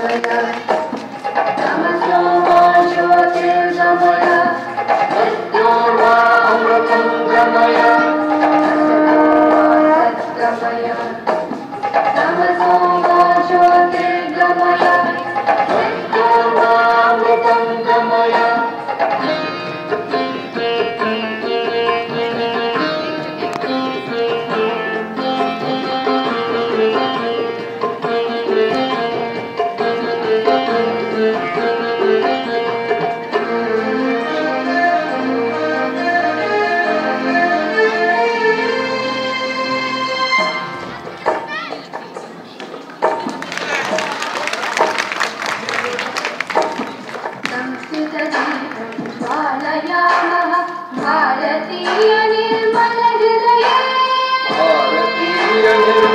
Amen.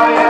I am.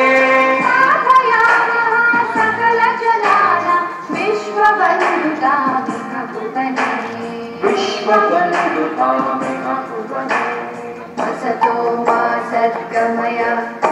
वसतो मा सद्गमय।